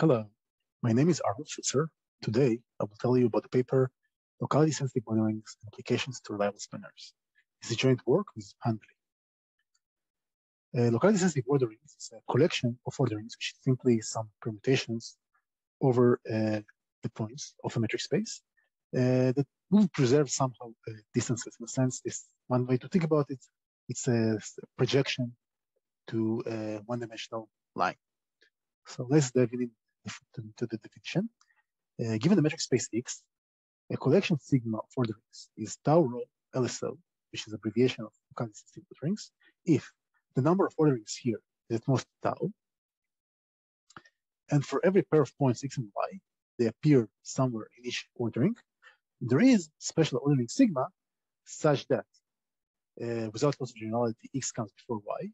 Hello, my name is Arnold Filtser. Today, I will tell you about the paper Locality Sensitive Orderings and Applications to Reliable Spanners. It's a joint work with Hung Le. Uh, locality sensitive orderings is a collection of orderings, which is simply some permutations over uh, the points of a metric space uh, that will preserve somehow uh, distances. In a sense, this one way to think about it, it's a projection to a one-dimensional line. So let's dive in to, to the definition. Uh, given the metric space X, a collection sigma of orderings is tau rho LSO, which is abbreviation of locality sensitive orderings, if the number of orderings here is at most tau, and for every pair of points x and y, they appear somewhere in each ordering, there is special ordering sigma such that uh, without loss of generality, x comes before y,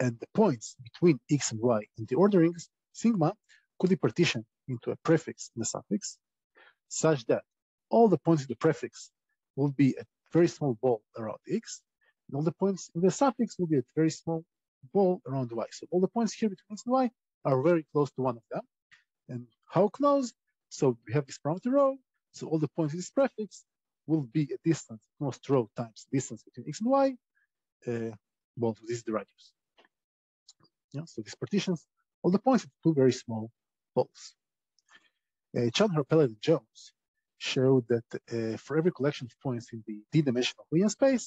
and the points between x and y in the orderings sigma could be partitioned into a prefix and a suffix such that all the points in the prefix will be a very small ball around x, and all the points in the suffix will be a very small ball around y. So all the points here between x and y are very close to one of them. And how close? So we have this parameter rho. So all the points in this prefix will be a distance, most rho times distance between x and y. Uh, well, this is the radius. Yeah, so these partitions, all the points are two very small balls. Uh, Chandler, and Jones showed that uh, for every collection of points in the d-dimensional William space,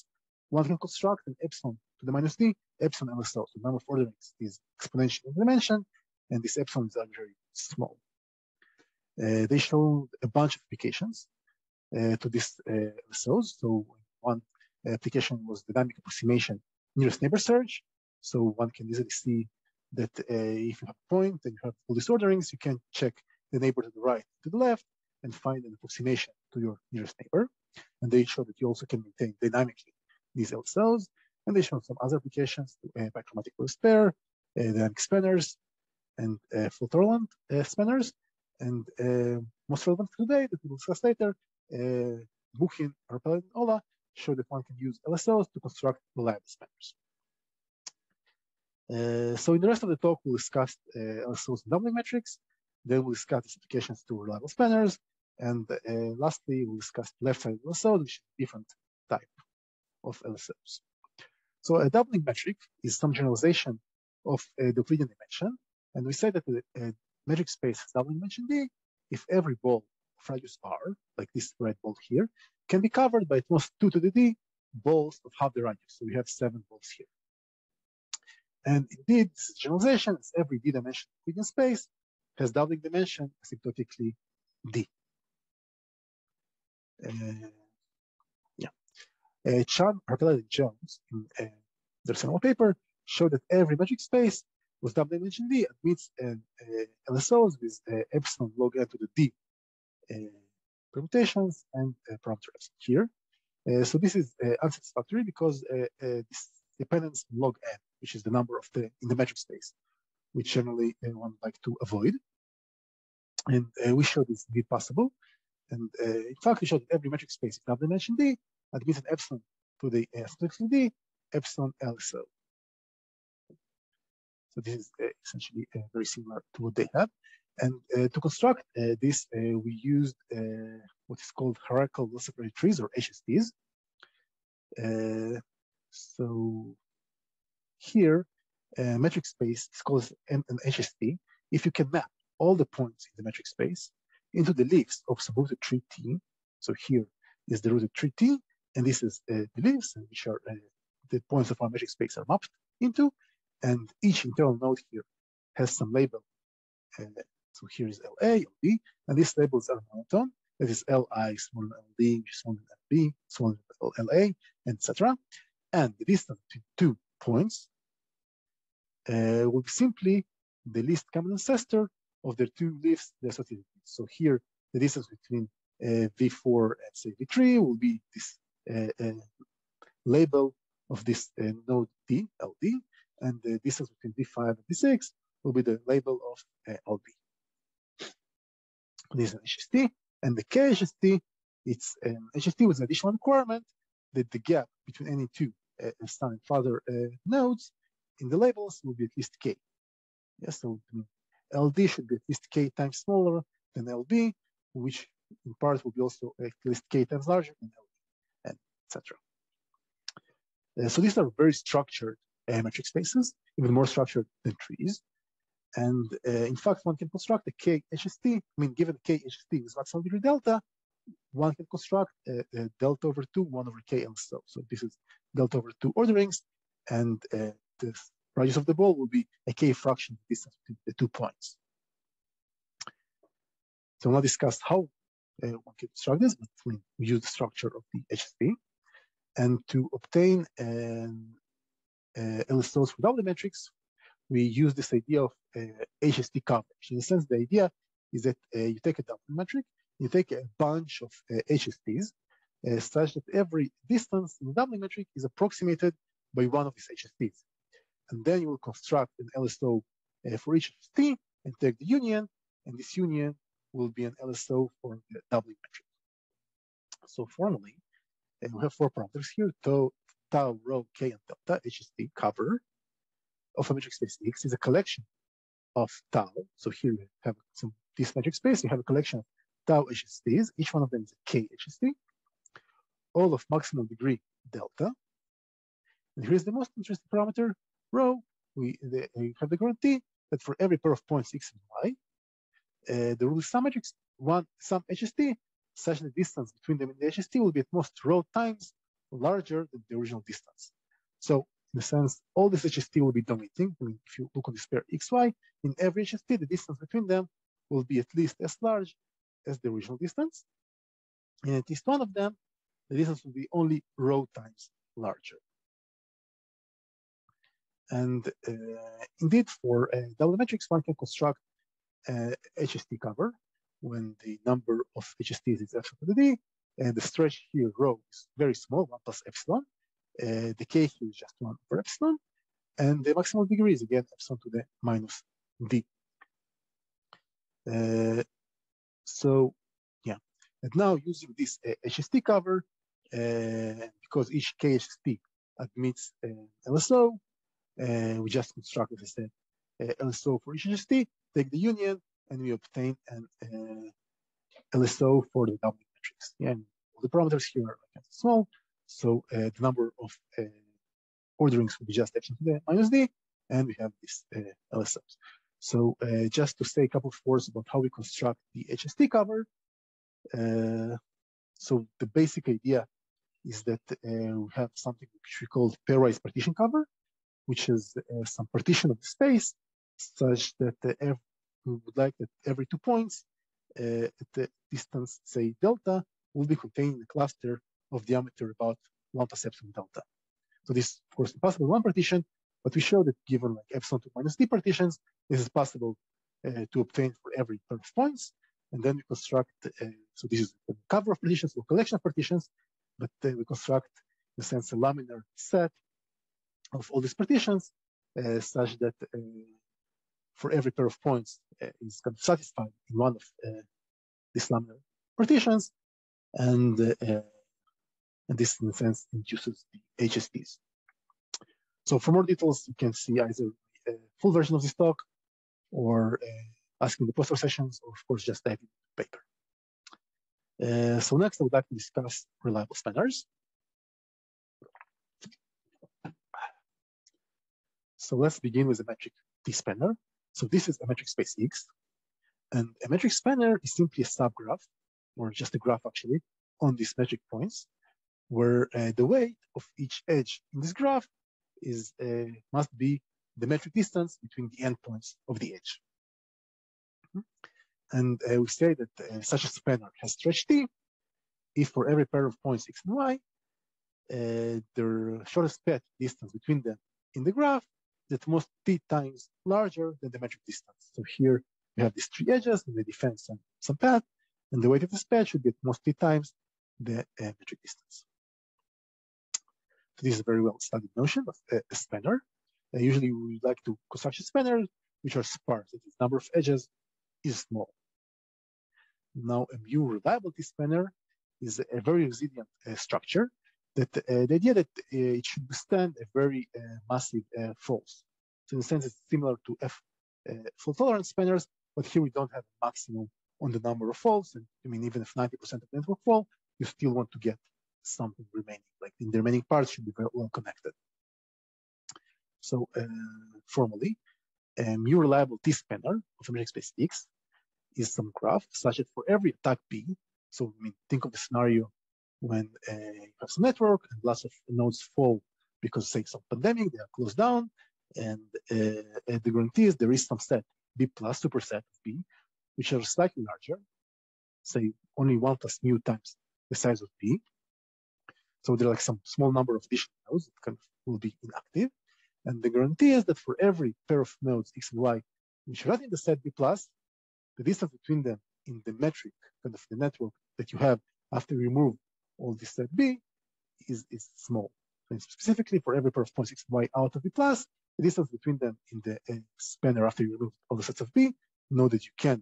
one can construct an epsilon to the minus d, epsilon LSO. So the number of orderings is exponential in dimension, and this epsilon is very small. Uh, they showed a bunch of applications uh, to this uh, LSOs. So one application was dynamic approximation nearest neighbor search. So one can easily see that uh, if you have a point and you have all these orderings, you can check the neighbor to the right, to the left, and find an approximation to your nearest neighbor. And they show that you also can maintain dynamically these LSOs. And they show some other applications, uh, bichromatic pair, uh, dynamic spanners, and uh, tolerant uh, spanners. And uh, most relevant today that we will discuss later, uh, Buchin, Har-Peled, and Olah show that one can use LSOs to construct reliable spanners. Uh, so in the rest of the talk, we'll discuss uh, LSOs and doubling metrics. Then we'll discuss its applications to reliable spanners. And uh, lastly, we'll discuss left-sided LSOs, which is a different type of LSOs. So a doubling metric is some generalization of the Euclidean dimension. And we say that the metric space has doubling dimension D if every ball of radius r, like this red ball here, can be covered by at most 2 to the d balls of half the radius. So we have seven balls here. And indeed, this is generalization, as every d-dimensional Euclidean space has doubling dimension asymptotically d. Uh, yeah. Uh, Chan, Har-Peled, and Jones in uh, their seminal paper showed that every metric space with doubling dimension d admits an uh, LSOs with uh, epsilon log n to the d uh, permutations and uh, parameters here. Uh, so this is uh, unsatisfactory because this dependence log n which is the number of the in the metric space, which generally uh, one would like to avoid. And uh, we showed this indeed possible. And uh, in fact, we showed that every metric space, if dimension D, admits an epsilon to the uh, D, epsilon LSO. So this is uh, essentially uh, very similar to what they have. And uh, to construct uh, this, we used what is called hierarchical well separated trees or HSTs. so here, uh, metric space is called an, HST. If you can map all the points in the metric space into the leaves of rooted tree T, so here is the rooted tree T, and this is uh, the leaves, which are uh, the points of our metric space are mapped into, and each internal node here has some label. Uh, so here is LA, LB, and these labels are monotone. That is LI, small LD, small LB, small LA, etc. And the distance between two points uh, will be simply the least common ancestor of the two leaves they're associated with. So here, the distance between uh, V4 and say V3 will be this uh, uh, label of this uh, node D, LD, and the distance between V5 and V6 will be the label of uh, LB. This is an HST, and the KHST, it's an HST with an additional requirement that the gap between any two uh, son and father uh, nodes in the labels will be at least k. Yes, so LD should be at least k times smaller than LB, which in part will be also at least k times larger than LB, and etc. Uh, so these are very structured uh, metric spaces, even more structured than trees. And uh, in fact, one can construct a k HST. I mean, given k HST with maximum degree delta, one can construct a, delta over 2, 1 over k LSO. So this is delta over 2 orderings, and uh, the radius of the ball will be a k fraction distance between the two points. So we'll discuss how uh, one can construct this, but we use the structure of the HST. And to obtain an uh, LSOs for double metrics, we use this idea of uh, HST coverage. In a sense, the idea is that uh, you take a double metric, you take a bunch of uh, HSTs, uh, such that every distance in the doubling metric is approximated by one of these HSTs. And then you will construct an LSO uh, for each HST and take the union, and this union will be an LSO for the doubling metric. So formally, uh, we have four parameters here, tau, tau, rho, k, and delta, HST cover of a metric space X is a collection of tau. So here we have some this metric space, you have a collection of tau HSTs, each one of them is a k HST, all of maximum degree delta. And here's the most interesting parameter, rho. We, the, we have the guarantee that for every pair of points x and y, uh, the rule is some matrix one some HST such that the distance between them in the HST will be at most rho times larger than the original distance. So in a sense, all this HST will be dominating. I mean, if you look on this pair XY, in every HST, the distance between them will be at least as large as the original distance. And at least one of them, the distance will be only rho times larger. And uh, indeed, for uh, double metrics, one can construct uh, HST cover when the number of HSTs is epsilon to the d, and the stretch here rho is very small, 1 plus epsilon. Uh, the k here is just 1 over epsilon, and the maximum degree is again epsilon to the minus d. Uh, so, yeah. And now using this uh, HST cover, uh, because each KHST admits an LSO, uh, we just construct, as I said, LSO for each HST, take the union, and we obtain an uh, LSO for the doubling matrix. And the parameters here are like small, so uh, the number of uh, orderings will be just epsilon minus d, and we have these LSOs. So just to say a couple of words about how we construct the HST cover. so the basic idea is that we have something which we call pairwise partition cover, which is uh, some partition of the space such that uh, we would like that every two points uh, at the distance, say delta, will be contained in a cluster of diameter about 1 plus epsilon delta. So this, of course, impossible one partition, but we show that given like epsilon to minus d partitions, this is possible uh, to obtain for every pair of points. And then we construct, uh, so this is the cover of partitions or collection of partitions, but uh, we construct, in a sense, a laminar set of all these partitions uh, such that uh, for every pair of points uh, is kind of satisfied in one of these laminar partitions, and and this in a sense induces the HSTs. So for more details, you can see either a full version of this talk or uh, asking the poster sessions, or of course just typing the paper. Uh, so next, I would like to discuss reliable spanners. So let's begin with the metric T spanner. So this is a metric space X. And a metric spanner is simply a subgraph, or just a graph actually, on these metric points, where uh, the weight of each edge in this graph is uh, must be the metric distance between the endpoints of the edge. And uh, we say that uh, such a spanner has stretch t if for every pair of points x and y, uh, the shortest path distance between them in the graph that most t times larger than the metric distance. So here we have these three edges and they define some, some path, and the weight of this path should be at most t times the uh, metric distance. So this is a very well studied notion of a, a spanner. Uh, usually we like to construct spanners which are sparse, is number of edges is small. Now a mu reliability spanner is a very resilient uh, structure that uh, the idea that uh, it should withstand a very uh, massive uh, force. So in a sense, it's similar to F fault tolerant spanners, but here we don't have a maximum on the number of faults. And I mean, even if 90% of the network fall, you still want to get something remaining, like the remaining parts should be well connected. So uh, formally, a mu reliable T-spanner of a metric space X is some graph such that for every attack B, so I mean, think of the scenario when uh, you have some network and lots of nodes fall because say some pandemic, they are closed down, and uh, the guarantee is there is some set B plus superset of B, which are slightly larger, say only one plus mu times the size of B. So there are like some small number of additional nodes that kind of will be inactive. And the guarantee is that for every pair of nodes x and y, which are not in the set B plus, the distance between them in the metric, kind of the network that you have after you remove all this set B is, is small. And specifically for every pair of points x and y out of B plus, the distance between them in the uh, spanner after you remove all the sets of B, know that you can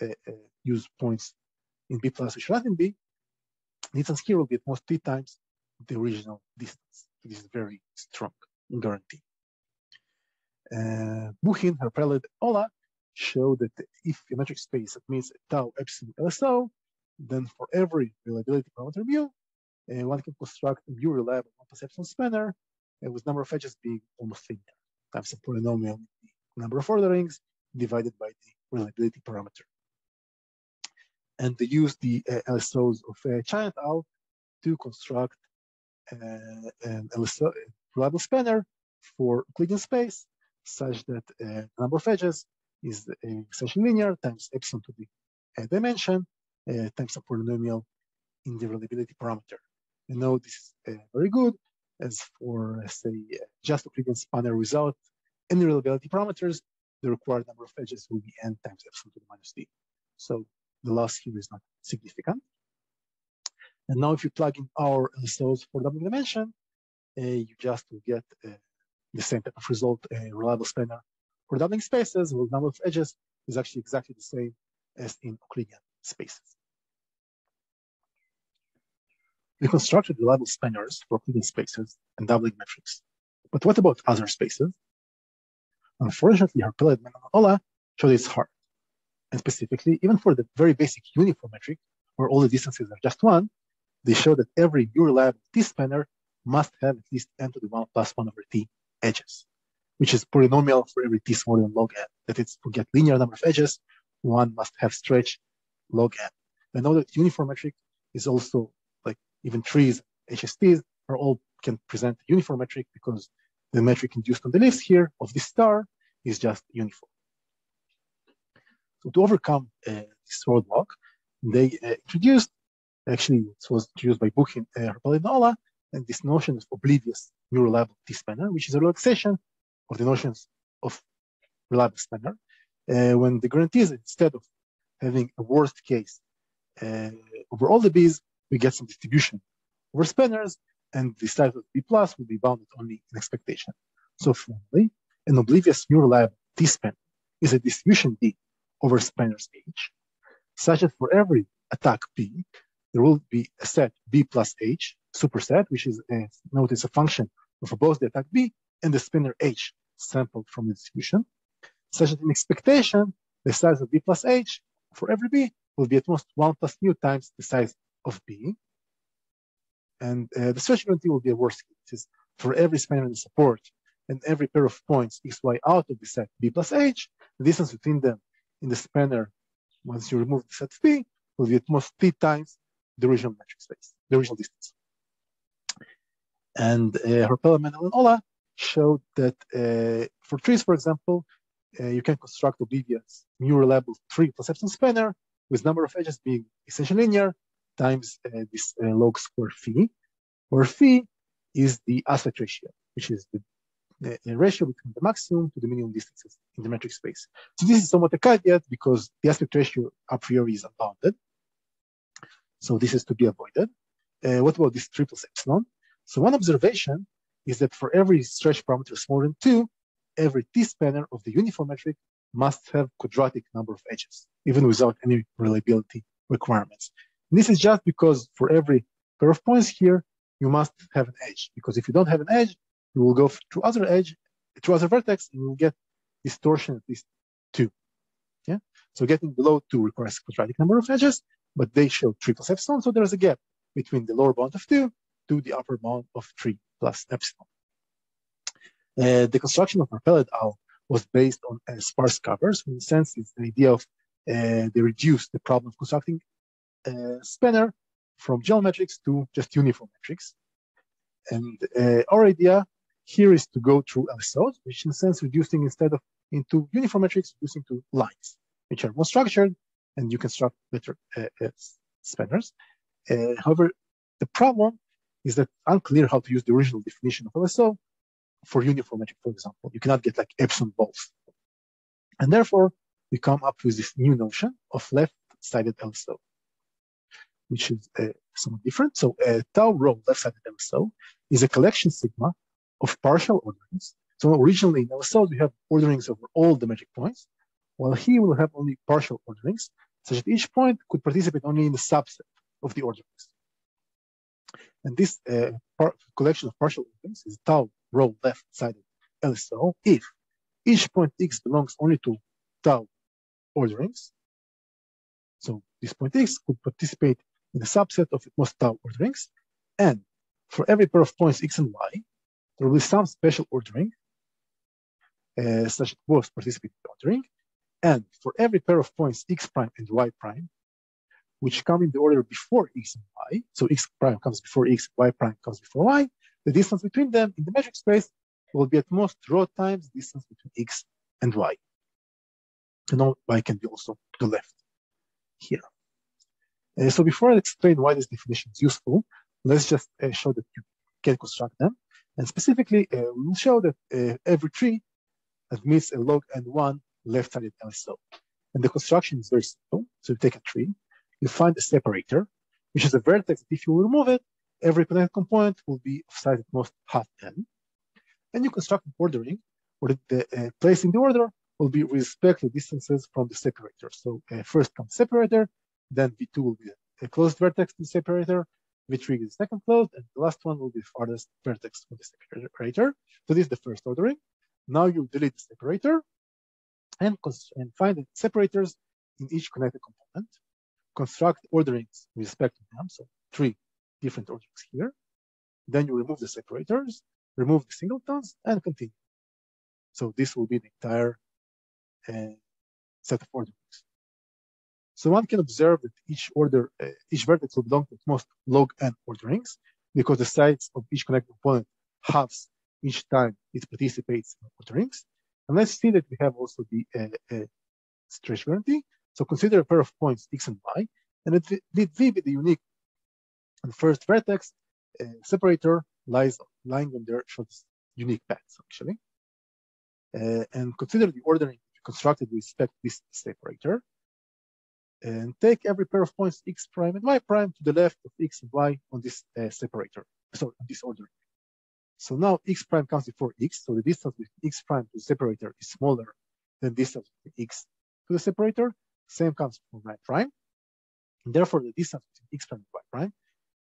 uh, uh, use points in B plus which are not in B. Distance here will be at most three times the original distance. This is very strong guarantee. Uh, Buchin, Har-Peled, Olah show that if a metric space admits tau epsilon LSO, then for every reliability parameter mu, uh, one can construct a mu reliable plus epsilon spanner uh, with number of edges being almost linear times a polynomial number of orderings divided by the reliability parameter. And they use the uh, LSOs of uh, Chan et al. to construct uh, an LSO reliable spanner for Euclidean space such that uh, number of edges is uh, essentially linear times epsilon to the uh, dimension uh, times a polynomial in the reliability parameter. You know this is very good as for, say, just Euclidean spanner without any reliability parameters, the required number of edges will be n times epsilon to the minus d. So the loss here is not significant. And now if you plug in our LSOs for doubling dimension, uh, you just will get uh, the same type of result, a reliable spanner for doubling spaces with number of edges is actually exactly the same as in Euclidean spaces. We constructed reliable spanners for Euclidean spaces and doubling metrics. But what about other spaces? Unfortunately, Har-Peled and Olah showed it's hard. And specifically, even for the very basic uniform metric, where all the distances are just one, they show that every new reliable T-spanner must have at least n to the 1 plus 1 over t edges, which is polynomial for every t smaller than log n. That is, to get linear number of edges, one must have stretch log n. I know that uniform metric is also like even trees, HSTs are all can present uniform metric because the metric induced on the list here of this star is just uniform. So to overcome uh, this roadblock, they uh, introduced, actually it was introduced by Buchin, uh, and this notion of oblivious mu reliable T-spanner, which is a relaxation of the notions of reliable spanner, uh, when the guarantee is instead of having a worst case uh, over all the B's, we get some distribution over spanners, and the size of B plus will be bounded only in expectation. So formally, an oblivious mu reliable T-spanner is a distribution D over spanner's H, such that for every attack P, there will be a set B plus H superset, which is a, notice a function of both the attack B and the spanner H sampled from the distribution, such that in expectation, the size of B plus H for every B will be at most 1 plus mu times the size of B. And uh, the stretch guarantee will be a worst case. For every spanner in the support and every pair of points x, y out of the set B plus H, the distance between them in the spanner, once you remove the set B, will be at most t times the original metric space, the original distance. And uh, and Olah showed that uh, for trees, for example, uh, you can construct oblivious mu reliable tree epsilon spanner with number of edges being essentially linear times uh, this uh, log square phi, where phi is the aspect ratio, which is the, the, the, ratio between the maximum to the minimum distances in the metric space. So this is somewhat a caveat because the aspect ratio a priori is unbounded. So this is to be avoided. Uh, what about this triple epsilon? So one observation is that for every stretch parameter smaller than two, every t-spanner of the uniform metric must have quadratic number of edges, even without any reliability requirements. And this is just because for every pair of points here, you must have an edge. Because if you don't have an edge, you will go to other edge, to other vertex, and you will get distortion at least two. Yeah. So getting below two requires quadratic number of edges, but they show three plus epsilon. So there's a gap between the lower bound of two to the upper bound of three plus epsilon. Uh, the construction of Har-Peled owl was based on uh, sparse covers. In a sense, it's the idea of uh, they reduced the problem of constructing a spanner from geometrics to just uniform metrics. And uh, our idea here is to go through LSOs, which in a sense reducing instead of into uniform metrics, reducing to lines, which are more structured and you can construct better uh, uh, spanners. Uh, however, the problem is that unclear how to use the original definition of LSO for uniform metric, for example. You cannot get like epsilon both. And therefore, we come up with this new notion of left-sided LSO, which is uh, somewhat different. So uh, tau rho left-sided LSO is a collection sigma of partial orderings. So originally in LSO, we have orderings over all the metric points, while here we'll have only partial orderings, such that each point could participate only in the subset of the orderings. And this uh, collection of partial orderings is tau rho left-sided LSO if each point x belongs only to tau orderings. So this point x could participate in a subset of most tau orderings. And for every pair of points x and y, there will be some special ordering uh, such that both participate in the ordering. And for every pair of points x prime and y prime, which come in the order before x and y, so x prime comes before x, y prime comes before y, the distance between them in the metric space will be at most rho times the distance between x and y. And all y can be also to the left here. Uh, so before I explain why this definition is useful, let's just uh, show that you can construct them. And specifically, uh, we will show that uh, every tree admits a log n1 left-sided LSO. And the construction is very simple. So you take a tree, you find a separator, which is a vertex if you remove it, every connected component will be of size at most half n. And you construct an ordering where the uh, place in the order will be respect to distances from the separator. So uh, first comes separator, then V2 will be a closed vertex to the separator, V3 is the second closed, and the last one will be the farthest vertex from the separator. So this is the first ordering. Now you delete the separator and, and find the separators in each connected component, construct orderings with respect to them, so three different orderings here. Then you remove the separators, remove the singletons, and continue. So this will be the entire uh, set of orderings. So one can observe that each order, uh, each vertex will belong to at most log n orderings because the size of each connected component halves each time it participates in orderings. And let's see that we have also the uh, uh, stretch guarantee. So consider a pair of points x and y, and let v be the unique and first vertex uh, separator lies lying on their shortest unique paths, actually. Uh, and consider the ordering constructed with respect to this separator. And take every pair of points x prime and y prime to the left of x and y on this uh, separator, sorry, on this ordering. So now x prime comes before x, so the distance between x prime to the separator is smaller than distance between x to the separator. Same comes for y prime. And therefore, the distance between x prime and y prime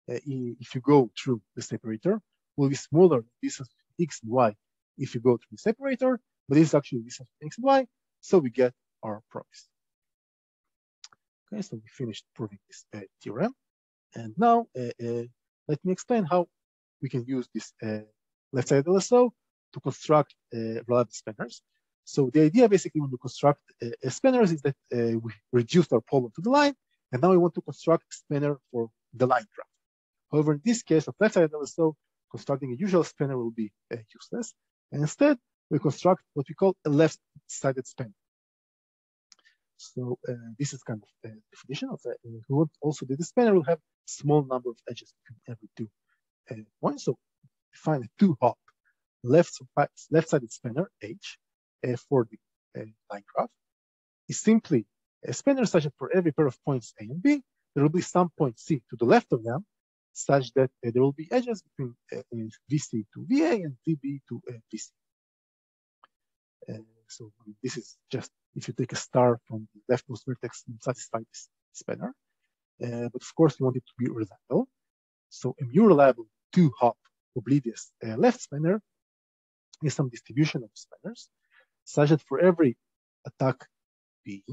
uh, if you go through the separator will be smaller than distance between x and y if you go through the separator, but this is actually distance between x and y, so we get our promise. Okay, so we finished proving this uh, theorem. And now uh, uh, let me explain how we can use this uh, left-sided LSO to construct uh, reliable spanners. So the idea basically when we construct uh, spanners is that we reduce our problem to the line, and now we want to construct a spanner for the line graph. However, in this case of left-sided LSO, constructing a usual spanner will be uh, useless. And instead, we construct what we call a left-sided spanner. So uh, this is kind of a definition of that. Uh, also the spanner will have small number of edges between every two uh, points. So define a two-hop left left-sided spanner H uh, for the uh, line graph is simply a spanner such that for every pair of points A and B, there will be some point C to the left of them such that uh, there will be edges between uh, VC to VA and VB to uh, VC. so this is just if you take a star from the leftmost vertex and satisfy this spanner. but of course, you want it to be reliable. So a mu reliable two-hop oblivious left spanner is some distribution of spanners such that for every attack B,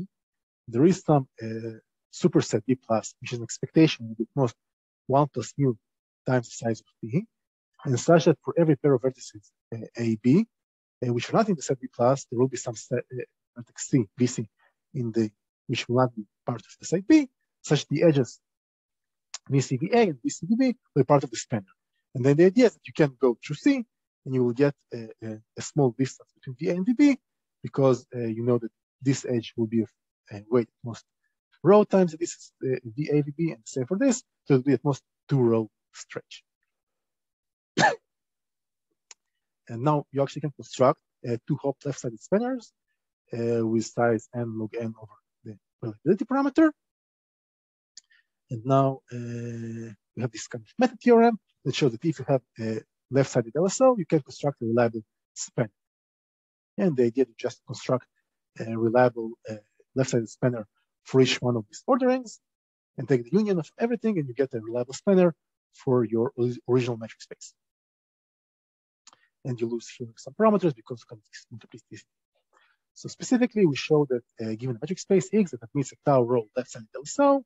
there is some uh, superset B plus, which is an expectation of with most 1 plus mu times the size of B, and such that for every pair of vertices uh, A, B, uh, which are not in the set B plus, there will be some set, uh, vertex C, VC, in the which will not be part of the set B, such that the edges VCVA and VCVB will be part of the spanner. And then the idea is that you can go through C and you will get a, a, a small distance between VA and VB because uh, you know that this edge will be of uh, weight at most row times this is uh, VA, VB, and same for this. So it will be at most two row stretch. and now you actually can construct uh, two hop left-sided spanners uh, with size n log n over the reliability parameter. And now uh, we have this kind of method theorem that shows that if you have a left-sided LSO, you can construct a reliable spanner. And the idea to just construct a reliable uh, left-sided spanner for each one of these orderings and take the union of everything and you get a reliable spanner for your original metric space. And you lose here some parameters because of multiplicity. So specifically, we show that uh, given a metric space X that admits a tau row left-sided LSO,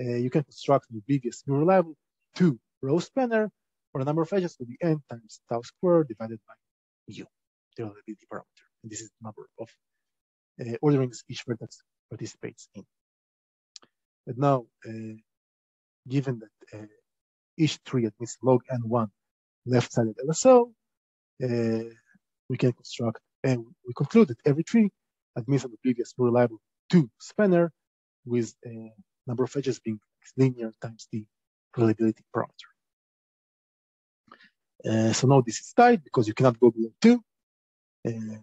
uh, you can construct an oblivious reliable two row spanner for a number of edges will be n times tau squared divided by mu, the reliability parameter. And this is the number of uh, orderings each vertex participates in. But now, uh, given that uh, each tree admits log n1 left-sided LSO, uh, we can construct, and we conclude that every tree admits an oblivious more reliable two spanner with a number of edges being linear times the reliability parameter. Uh, so now this is tight because you cannot go below two. Uh,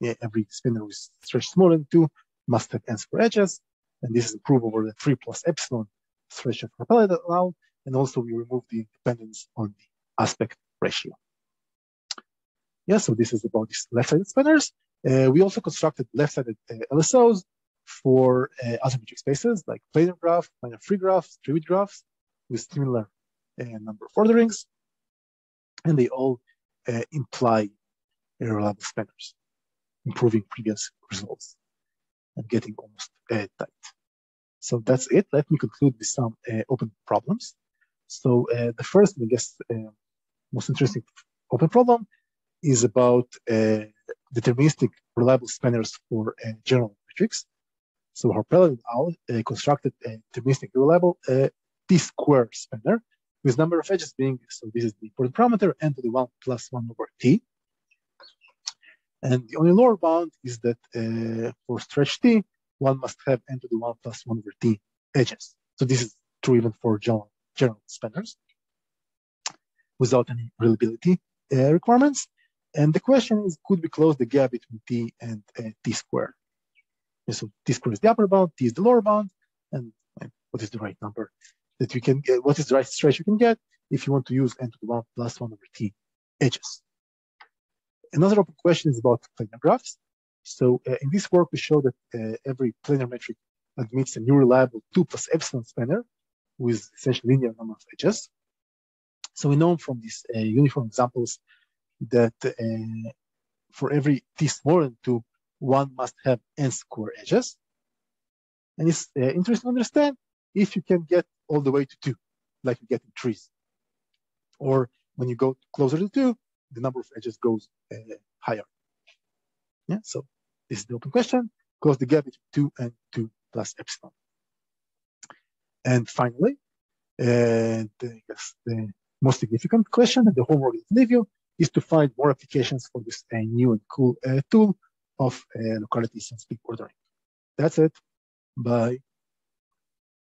yeah, every spanner with stretch smaller than two must have ends for edges. And this is improved over the three plus epsilon threshold for allowed. And also we remove the dependence on the aspect ratio. Yeah, so this is about these left-sided spanners. Uh, we also constructed left-sided uh, LSOs for uh, asymmetric spaces like planar graph, planar free graphs, trivial graphs with similar uh, number of orderings. And they all uh, imply reliable spanners improving previous results and getting almost uh, tight. So that's it. Let me conclude with some uh, open problems. So uh, the first, I guess, uh, most interesting open problem is about uh, deterministic reliable spanners for uh, general metrics. So Har-Peled and al. constructed a deterministic reliable t-square spanner with number of edges being, so this is the important parameter, n to the 1 plus 1 over t. And the only lower bound is that uh, for stretch t, one must have n to the 1 plus 1 over t edges. So this is true even for general, general spanners without any reliability uh, requirements. And the question is, could we close the gap between t and uh, t squared? And so t squared is the upper bound, t is the lower bound, and what is the right number that we can get? What is the right stretch you can get if you want to use n to the 1 plus 1 over t edges? Another question is about planar graphs. So uh, in this work, we show that uh, every planar metric admits a new reliable 2 plus epsilon spanner with essentially linear number of edges. So we know from these uh, uniform examples that uh, for every t smaller than 2, one must have n square edges. And it's uh, interesting to understand if you can get all the way to 2, like you get in trees. Or when you go closer to 2, the number of edges goes uh, higher. Yeah, so this is the open question. Close the gap between 2 and 2 plus epsilon. And finally, uh, the, most significant question and the homework that leave you is to find more applications for this uh, new and cool uh, tool of uh, locality sensitive ordering. That's it. Bye.